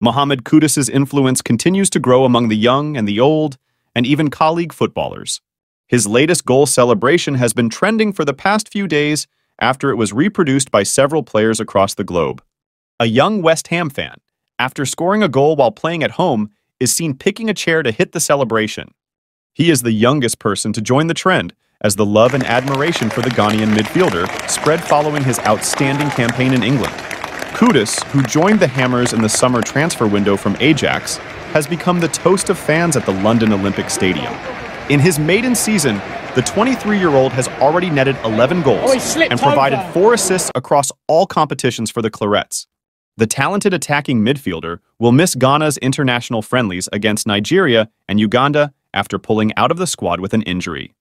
Mohammed Kudus's influence continues to grow among the young and the old, and even colleague footballers. His latest goal celebration has been trending for the past few days after it was reproduced by several players across the globe. A young West Ham fan, after scoring a goal while playing at home, is seen picking a chair to hit the celebration. He is the youngest person to join the trend, as the love and admiration for the Ghanaian midfielder spread following his outstanding campaign in England. Kudus, who joined the Hammers in the summer transfer window from Ajax, has become the toast of fans at the London Olympic Stadium. In his maiden season, the 23-year-old has already netted 11 goals oh, and provided over. four assists across all competitions for the Clarets. The talented attacking midfielder will miss Ghana's international friendlies against Nigeria and Uganda after pulling out of the squad with an injury.